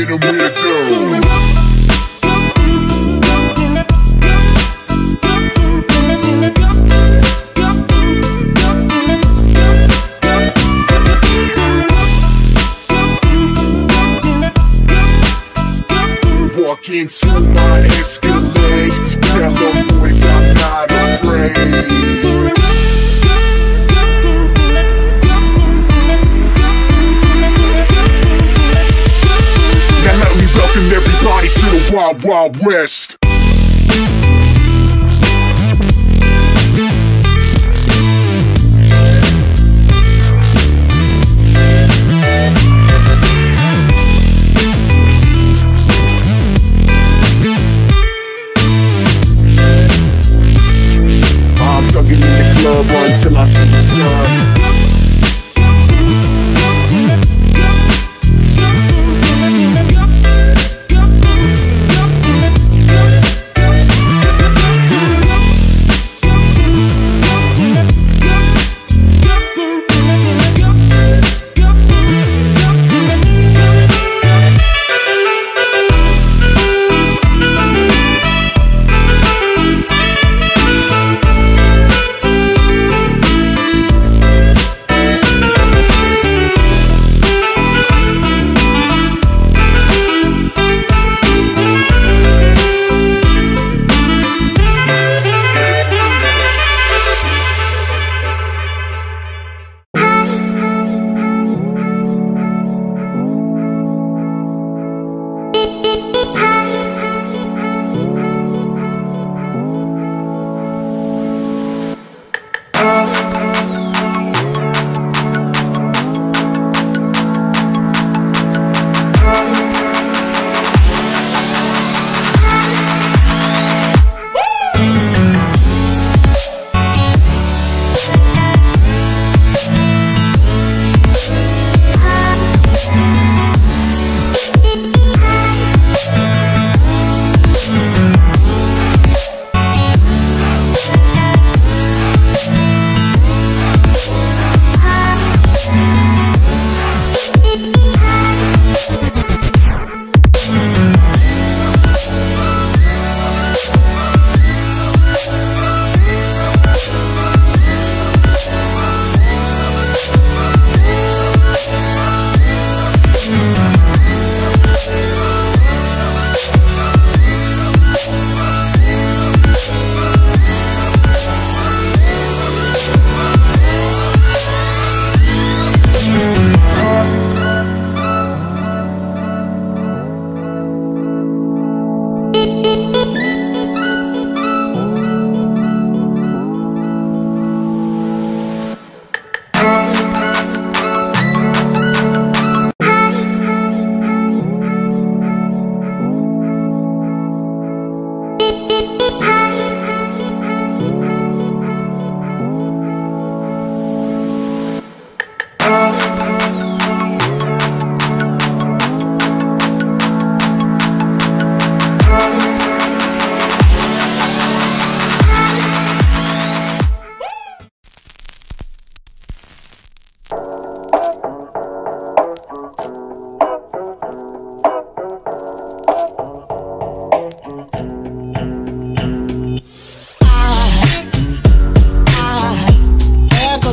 little weirdo. into my escalades. Tell the boys I'm not afraid. Wild Wild West. Until I see the sun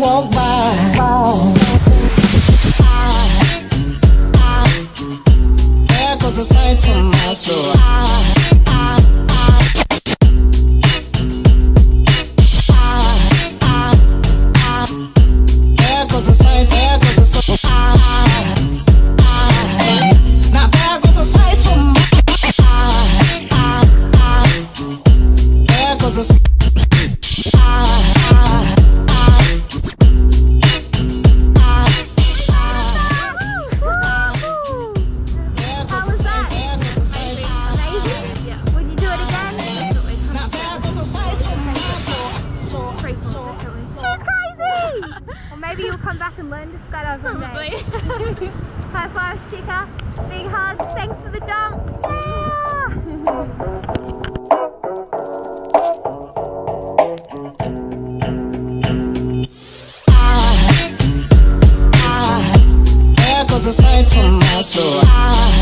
walk by. There goes a sight from my soul. There maybe you'll come back and learn to skydive one day. Probably. High five, Chica. Big hugs. Thanks for the jump. Yeah! There goes a sight from my soul.